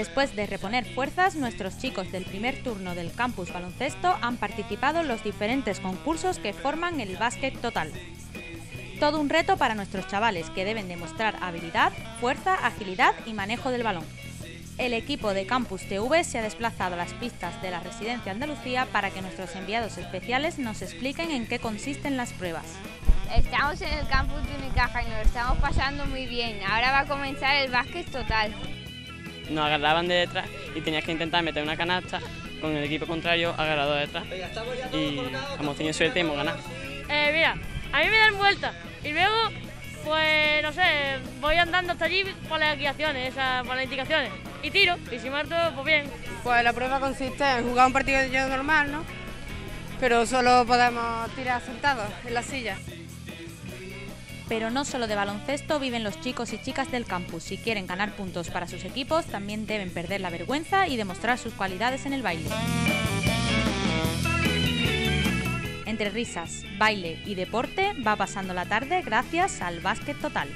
Después de reponer fuerzas, nuestros chicos del primer turno del campus baloncesto han participado en los diferentes concursos que forman el básquet total. Todo un reto para nuestros chavales que deben demostrar habilidad, fuerza, agilidad y manejo del balón. El equipo de Campus TV se ha desplazado a las pistas de la Residencia Andalucía para que nuestros enviados especiales nos expliquen en qué consisten las pruebas. Estamos en el campus de Unicaja y nos estamos pasando muy bien. Ahora va a comenzar el básquet total. Nos agarraban de detrás y tenías que intentar meter una canasta con el equipo contrario agarrado de detrás. Y hemos tenido suerte y hemos ganado. Eh, mira, a mí me dan vueltas y luego, pues no sé, voy andando hasta allí por las guiaciones, esas, por las indicaciones. Y tiro, y si marto, pues bien. Pues la prueba consiste en jugar un partido de normal, ¿no? Pero solo podemos tirar sentados en la silla. Pero no solo de baloncesto viven los chicos y chicas del campus. Si quieren ganar puntos para sus equipos, también deben perder la vergüenza y demostrar sus cualidades en el baile. Entre risas, baile y deporte va pasando la tarde gracias al básquet total.